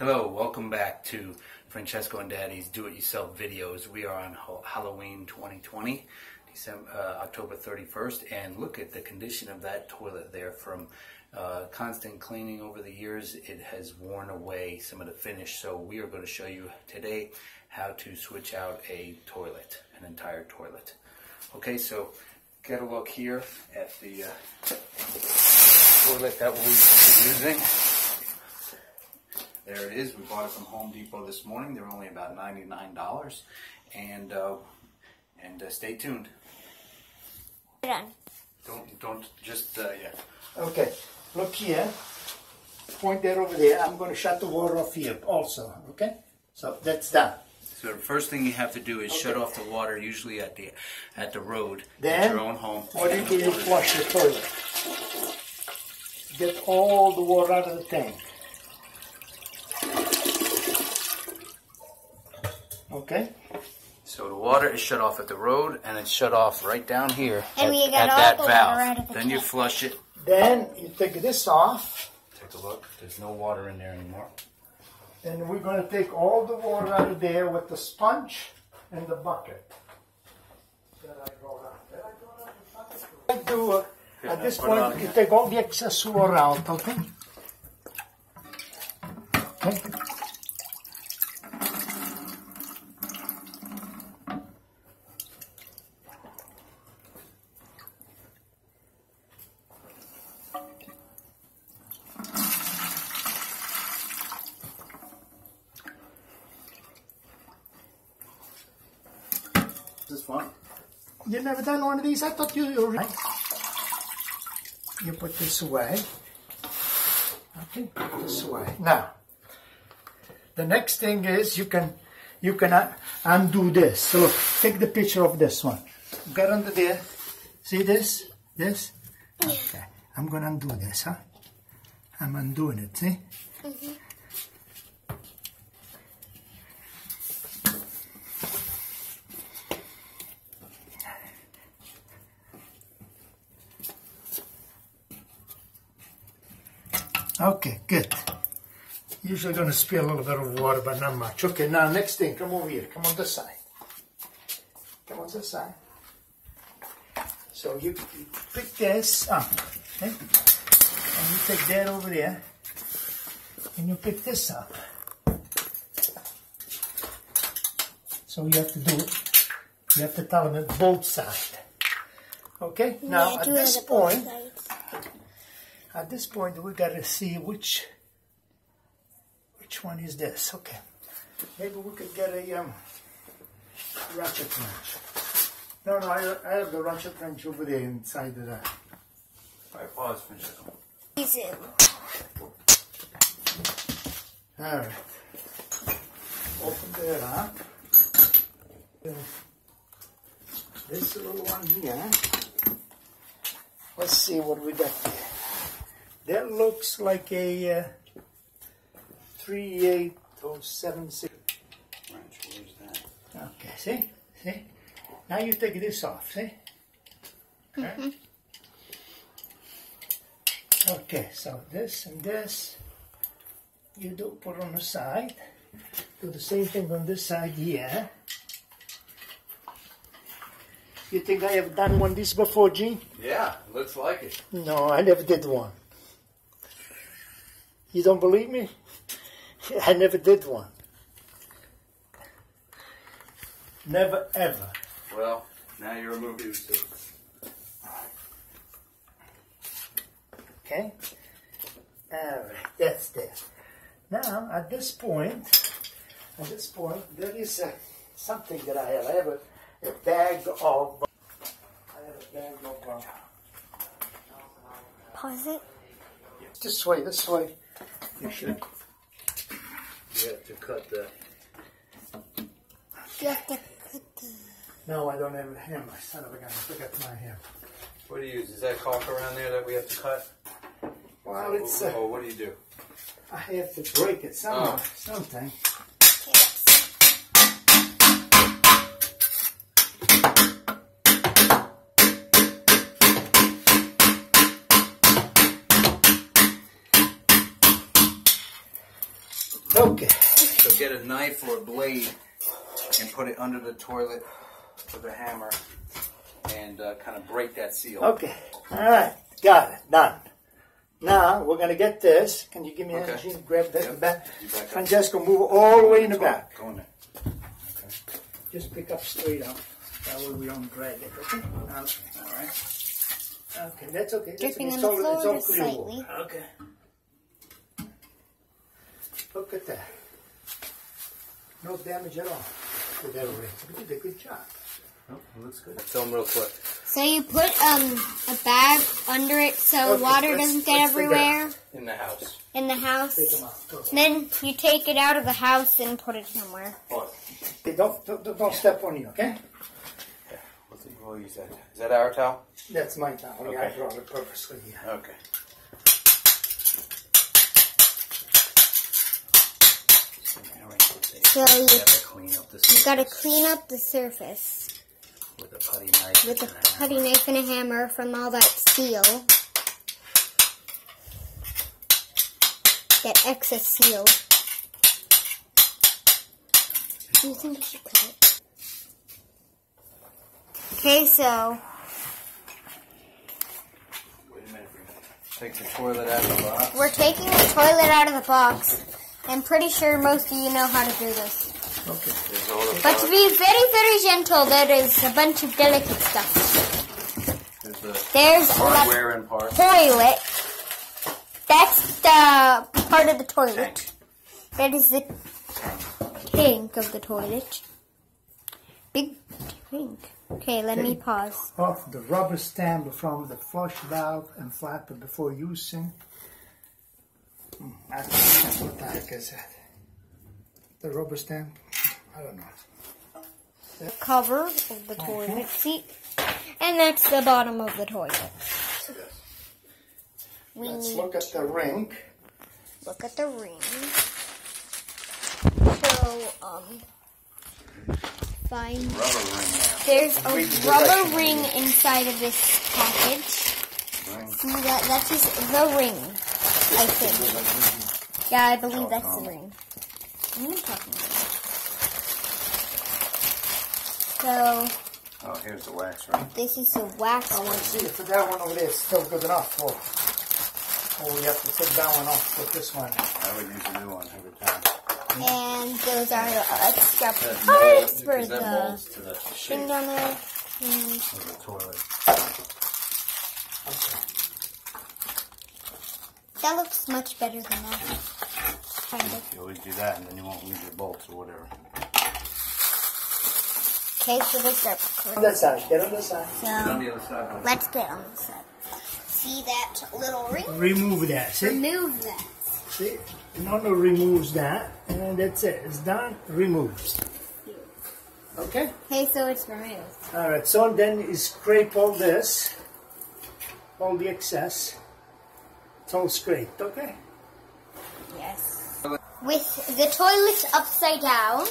Hello, welcome back to Francesco and Daddy's Do-It-Yourself videos. We are on Halloween 2020, December, uh, October 31st, and look at the condition of that toilet there. From uh, constant cleaning over the years, it has worn away some of the finish. So we are going to show you today how to switch out a toilet, an entire toilet. Okay, so get a look here at the uh, toilet that we'll be using. There it is. We bought it from Home Depot this morning. They're only about $99. And uh, and uh, stay tuned. Done. Don't don't just uh, yeah. Okay, look here. Point that over there. I'm going to shut the water off here also. Okay, so that's done. So the first thing you have to do is shut off the water, usually at the at the road Then, at your own home. What do you do? You flush the toilet. Get all the water out of the tank. Okay? So the water is shut off at the road, and it's shut off right down here And at, we at that the valve. water out of the then you flush it. Then you take this off, Take a look. There's no water in there anymore. and we're going to take all the water out of there with the sponge and the bucket. I brought out. That I brought out the bucket. Do, uh, at this put it on point, you take all the excess water out, okay? Okay. This one. You never done one of these? I thought you you right. You put this away. Okay, put this away. Now, the next thing is you can you can uh, undo this. So look, take the picture of this one. Get under there. See this? This? Okay. I'm gonna undo this, huh? I'm undoing it, see? Okay, good. Usually gonna spill a little bit of water, but not much. Okay, now next thing, come over here. Come on this side. Come on this side. So you, you pick this up, okay? And you take that over there, and you pick this up. So you have to do it. You have to tell them at both sides. Okay. Now Yeah, at this point. Sides. At this point, we gotta see which which one is this. Okay, maybe we could get a um, ratchet wrench. No, no, I, I have the ratchet wrench over there inside of that. All right, pause, Francesco. Easy. All right. Open that up. This little one here. Let's see what we got there. That looks like a uh, 38076. Wrench, where's that? Okay, see? See? Now you take this off, see? Okay. Okay, so this and this you do put on the side. Do the same thing on this side here. You think I have done one this before, Gene? Yeah, looks like it. No, I never did one. You don't believe me? I never did one. Never ever. Well, now you're a movie. So. Okay? Alright, that's there. Now, at this point, at this point, there is uh, something that I have. I have a, a bag of. I have a bag of. Uh, Pause it. this way, this way. You should. You have to cut the. You have to put the. No, I don't have a hammer. My son of a gun, I forgot my hammer. What do you use? Is that caulk around there that we have to cut? Well, it's. Uh, oh, what do you do? I have to break it somehow, Oh. sometime. Get a knife or a blade and put it under the toilet with a hammer and uh, kind of break that seal. Okay. All right. Got it. Done. Now we're gonna get this. Can you give me Okay. a Gene, grab that in the Yep. back? Back. Francesco, move all the way in the back. Go in there. Just pick up straight up. That way we don't drag it. Okay. Okay. All right. Okay. That's okay. That's Dripping okay. on It's the floor it's all just cleanable. slightly. Okay. Look at that. No damage at all. With that already. You did a good job. Oh, it looks good. Film real quick. So you put um a bag under it so Okay, water doesn't get let's figure it everywhere In the house. in the house. Take them out. Go. Then you take it out of the house and put it somewhere. What? Hey, don't, don't, don't step on you, okay? Yeah. What's the, we'll use that. Is that our towel? That's my towel. Yeah, I Okay. brought it purposely here. Okay. So You you, have to clean up this you gotta clean up the surface with a putty knife. with a and hammer. putty knife and a hammer from all that seal. That excess seal. Do you think I should cut it? Okay, so Wait a minute. Take the toilet out of the box. we're taking the toilet out of the box. I'm pretty sure most of you know how to do this. Okay. There's all the But to be very, very gentle, there is a bunch of delicate stuff. There's the There's hardware and parts. toilet. That's the part of the toilet. That is the tank of the toilet. Big tank. Okay, let me pause. Off the rubber stamp from the flush valve and flapper before using. Hmm, I don't know what the heck is that? The rubber stamp? I don't know. The cover of the toilet seat. And that's the bottom of the toilet. We Let's look at the ring. look at the ring. So, um, find. There's a rubber ring inside of this package. Ring. See that? That is just the ring. I think. Yeah, I believe that's the ring. What are you talking about? So Oh, here's the wax ring. this is the wax I want to see if that one over there is still good enough for. Oh, we have to take that one off, with this one. I would use a new one every time. And those are the extra parts for the molds the thing down there. And the toilet. Okay. That looks much better than that. Kind of. You always do that, and then you won't lose your bolts or whatever. Okay, so those are On that side, get on the side. So the other side. let's get on the side. See that little ring? Remove that, see? Remove that. See? Nano removes that, and that's it. It's done. Removed. Okay? Okay, so it's removed. Alright, so then you scrape all this, all the excess. It's all scraped, okay? Yes. With the toilet upside down,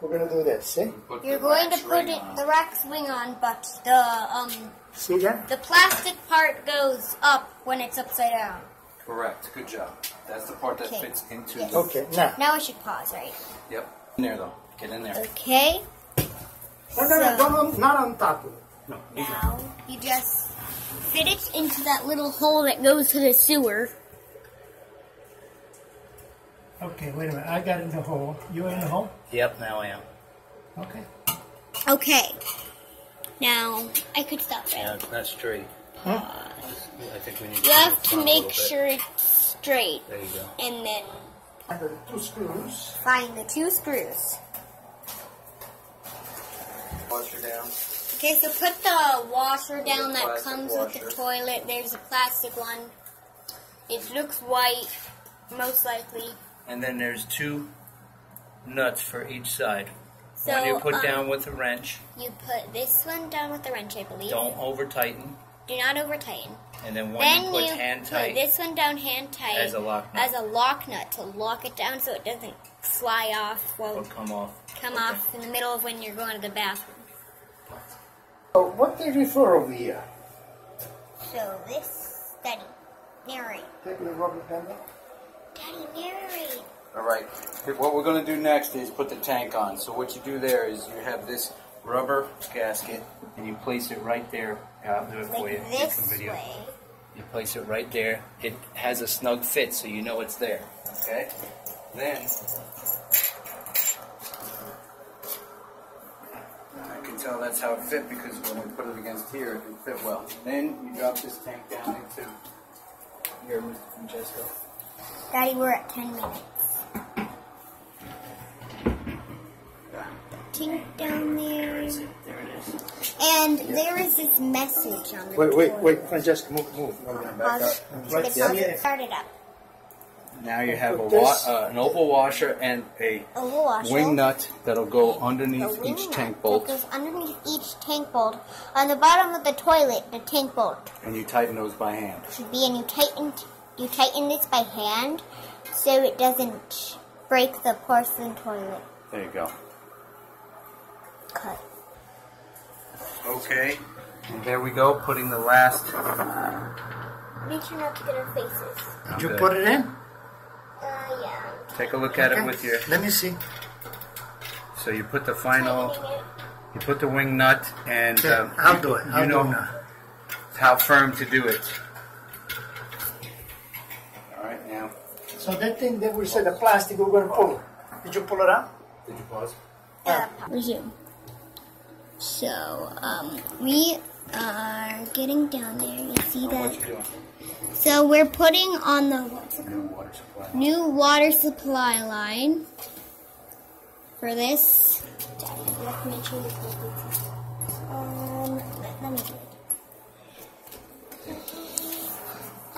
We're gonna do this, see? Put you're going to put it the wax ring on, but the um See that? the plastic part goes up when it's upside down. Correct. Good job. That's the part that Okay. fits into Yes. the. Okay, now. Now I should pause, right? Yep. In there though. Get in there. Okay. No, no, no, So- don't on, top of it. No. Now you just fit it into that little hole that goes to the sewer. Okay, wait a minute. I got in the hole. You in the hole? Yep. Now I am. Okay. Okay. Now I could stop it. Yeah, that's straight. Huh? I think we need. You have to make sure it's straight, There you go. and then And the two screws. find the two screws. Wash her down. Okay, so put the washer down that Plastic comes with the toilet. There's a plastic one. It looks white, most likely. And then there's two nuts for each side. So one you put um, down with a wrench. You put this one down with the wrench, I believe. Don't over tighten. Do not over tighten. And then one then you put you hand put this one down hand tight As a lock nut. as a lock nut to lock it down so it doesn't fly off. Will Well, come off. come Okay. off in the middle of when you're going to the bathroom. So what you refer over here? So this, Daddy, narrate. Take the rubber band out. Daddy, narrate. All right. What we're going to do next is put the tank on. So what you do there is you have this rubber gasket and you place it right there. Yeah, I'll do it for you. Like some this video. way. You place it right there. It has a snug fit, so you know it's there. Okay. Then I can tell that's how it fit because when we put it against here, it can fit well. Then you drop this tank down into here, Mr. Francesco. Daddy, we're at 10 minutes. Tink down there. There it is. And there is this message on the Wait, wait, wait, Francesco, move, move. No, no, back Pause up. Right It's there. Start it up. Now you have a wa- uh, an oval washer and a Oval washer. wing nut that'll go underneath each tank bolt, That goes underneath each tank bolt. On the bottom of the toilet, the tank bolt and you tighten those by hand. should be, and you tighten you tighten this by hand, so it doesn't break the porcelain toilet There you go. cut. Okay. And there we go, putting the last. Make sure not to get our faces. Did you put it in? Yeah. Take a look at it with your. Let me see. So you put the final. Tightening. You put the wing nut, and Okay, um, I'll do it. I'll you do know it how firm to do it. All right, now. So that thing that we said, the plastic, we're gonna pull. Did you pull it out? Did you pause? Yeah. resume. So, um, we are getting down there. You see that? what you doing? So we're putting on the what's it New water supply. new water supply line for this. Let me show you quickly. Um, let, let me do it.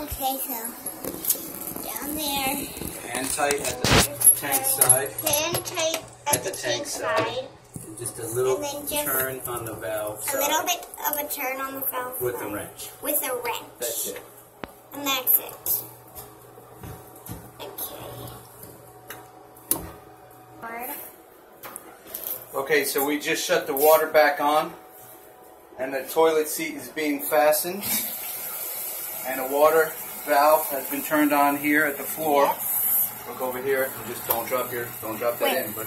Okay, so down there, Hand tight at the tank side. hand tight at, At the, the tank tank side. side. Just a little And then just turn on the valve A side little bit of a turn on the valve with the side. wrench. With a wrench. That's it. And that's it. Okay. Hard. Okay, so we just shut the water back on, and the toilet seat is being fastened, and a water valve has been turned on here at the floor. Yes. Look over here, and just don't drop your, don't drop that Wait. in, but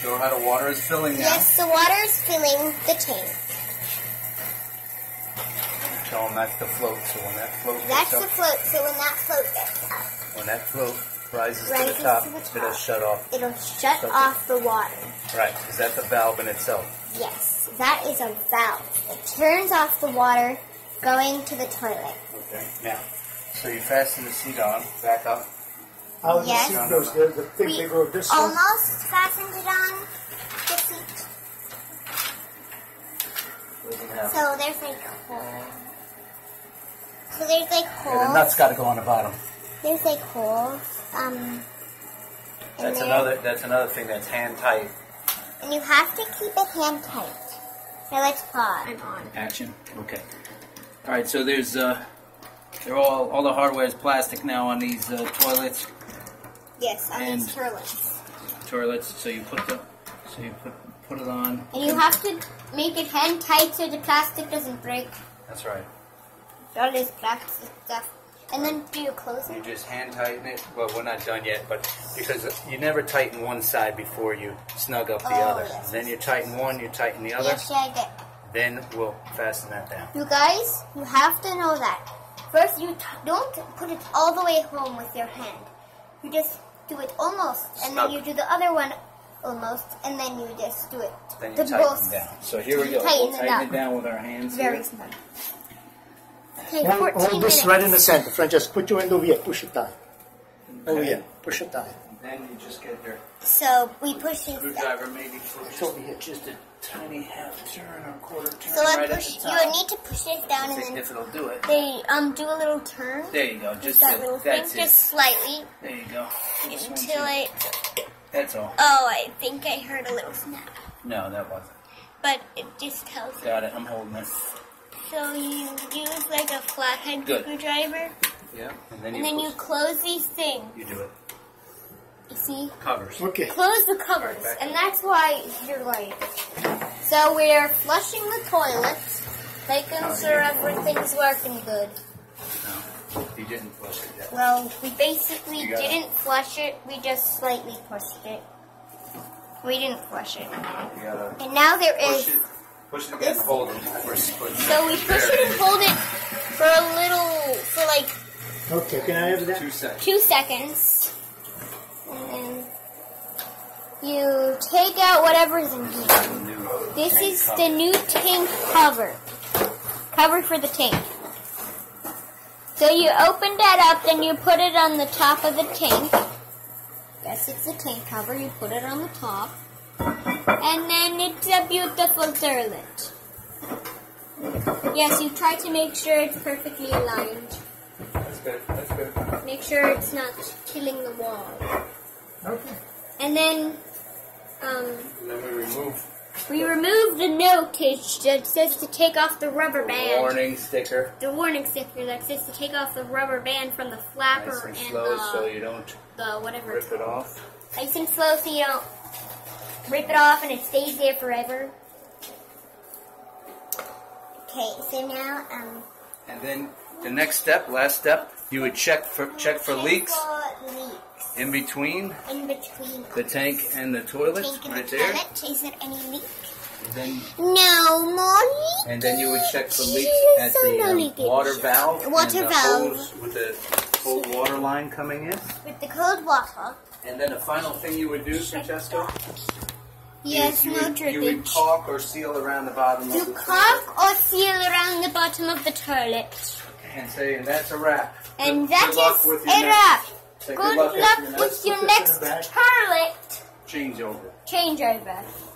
show how the water is filling now. Yes, the water is filling the tank. Tell them that's the float, so when that float That's gets the up, float. So when that float gets up, when that float rises, Rises to the top, to the it'll shut off. it'll shut Okay. off the water. Right, is that the valve in itself? Yes, that is a valve. It turns off the water going to the toilet. Okay. Now, so you fasten the seat on, back up. How Yes. the seat goes, the, the thing, We they go this way. almost fastened it on the seat. So there's like holes. So there's like holes. And the holes. nut's got to go on the bottom. There's like holes. Um. That's there. another. That's another thing that's hand tight. And you have to keep it hand tight. So let's pause. I'm on. Action. Okay. All right. So there's uh, they're all all the hardware is plastic now on these uh, toilets. Yes, on these And- toilets. Toilets. So you put the so you put put it on. And you have to make it hand tight so the plastic doesn't break. That's right. All this plastic stuff. And then do you close it? You just hand tighten it. Well, we're not done yet, but because you never tighten one side before you snug up the Oh, other. yes. Then you tighten one, you tighten the other. Yes, I get. Then we'll fasten that down. You guys, you have to know that. First, you t- don't put it all the way home with your hand. You just do it almost, and Snug. then you do the other one almost, and then you just do it. Then you the tighten both down. So here we go. Tighten We'll it tighten it down. down with our hands Very here. snug. Okay, Hold, 14 hold this minutes. right in the center. Francesco, put your hand over here. Push it down. Over Okay. here. Push it down. Then you just get your So we push it. screwdriver maybe for It's just, over here. just a tiny half turn or quarter turn So I right push. at the You top. need to push this down, and See then if it'll do it. they um do a little turn. There you go. Just Just that it. little thing, That's just slightly, There you go. Just until it. That's all. Oh, I think I heard a little snap, No, that wasn't. but it just tells. Got it. I'm holding it. So you use like a flathead Good. screwdriver, Yeah. And then and you then you close these things. you do it. You see? Covers. Okay. Close the covers, and that's why you're like. So we're flushing the toilet, making oh, sure everything's working good. No, you didn't flush it yet. Well, we basically didn't flush it. We just slightly pushed it. We didn't flush it. And now there push is. it, push it again, and hold it. Push, push. So we push it and hold it for a little, for like Okay, can I have that? Two seconds. two seconds. And then you take out whatever's in here. This is the new tank cover. Cover for the tank. So you open that up, then you put it on the top of the tank. Yes, it's a tank cover. You put it on the top. And then it's a beautiful toilet. Yes, you try to make sure it's perfectly aligned. That's good. That's good. Make sure it's not killing the wall. Okay. And then um, And then we remove we remove the notage that says to take off the rubber the band. warning sticker. The warning sticker that says to take off the rubber band from the flapper Nice and and slow, the, so you don't the whatever. rip it off. Nice and slow so you don't rip it off and it stays there forever. Okay, so now um And then the next step, last step, you would check for check for leaks For leaks in between in between the tank and the toilet, and right the there. toilet. Is there any leak? Then No more leaks. and then you would check for leaks at the um, water valve. Water the valve. with the cold water line coming in. With the cold water. And then the final thing you would do, Francesco, Yes, you, no would, you would caulk or seal around the bottom You of the caulk or seal around the bottom of the toilet. toilet and say, and that's a wrap. And good, that good is a wrap. Good luck luck with your with next your this in next toilet changeover. changeover.